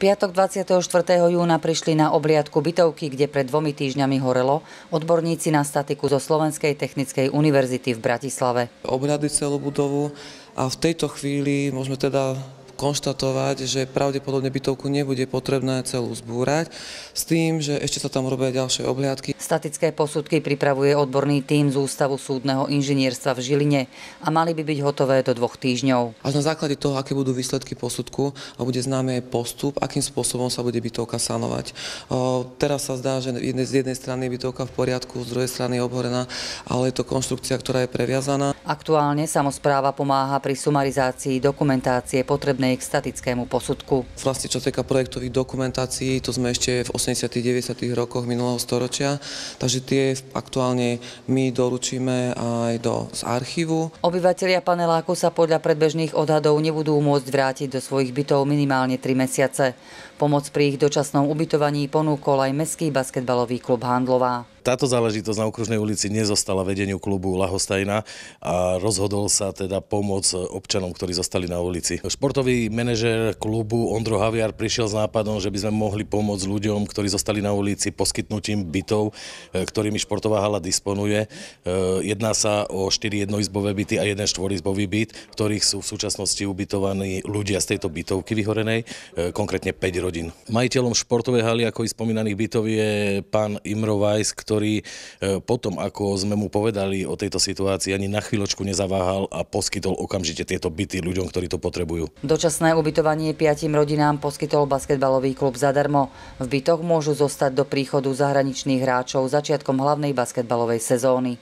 piatok 24. júna prišli na obliadku bytovky, kde pred dvomi týždňami horelo, odborníci na statiku zo Slovenskej technickej univerzity v Bratislave. Obhľadli celú budovu a v tejto chvíli môžeme teda konštatovať, že pravdepodobne bytovku nebude potrebné celú zbúrať, s tým, že ešte sa tam robia ďalšie obhliadky. Statické posudky pripravuje odborný tím z Ústavu súdneho inžinierstva v Žiline a mali by byť hotové do dvoch týždňov. Až na základe toho, aké budú výsledky posudku a bude známy aj postup, akým spôsobom sa bude bytovka sanovať. Teraz sa zdá, že z jednej strany je bytovka v poriadku, z druhej strany je obhorená, ale je to konštrukcia, ktorá je previazaná. Aktuálne samozpráva pomáha pri sumarizácii dokumentácie potrebnej k statickému posudku. Vlastne čo týka projektových dokumentácií, to sme ešte v 80. 90. rokoch minulého storočia, takže tie aktuálne my doručíme aj do z archívu. Obyvatelia paneláku sa podľa predbežných odhadov nebudú môcť vrátiť do svojich bytov minimálne 3 mesiace. Pomoc pri ich dočasnom ubytovaní ponúkol aj Mestský basketbalový klub Handlová. Táto záležitosť na okružnej ulici nezostala vedeniu klubu Lahostajna a rozhodol sa teda pomôcť občanom, ktorí zostali na ulici. Športový manažer klubu Ondro Haviar prišiel s nápadom, že by sme mohli pomôcť ľuďom, ktorí zostali na ulici poskytnutím bytov, e, ktorými športová hala disponuje. E, jedná sa o 4 jednoizbové byty a jeden štvorizbový byt, v ktorých sú v súčasnosti ubytovaní ľudia z tejto bytovky vyhorenej, e, konkrétne 5 rodín. Majiteľom športovej haly, ako i spomínaných bytov, je pán Imro Weiss, ktorý potom, ako sme mu povedali o tejto situácii, ani na chvíľočku nezaváhal a poskytol okamžite tieto byty ľuďom, ktorí to potrebujú. Dočasné ubytovanie piatim rodinám poskytol basketbalový klub zadarmo. V bytoch môžu zostať do príchodu zahraničných hráčov začiatkom hlavnej basketbalovej sezóny.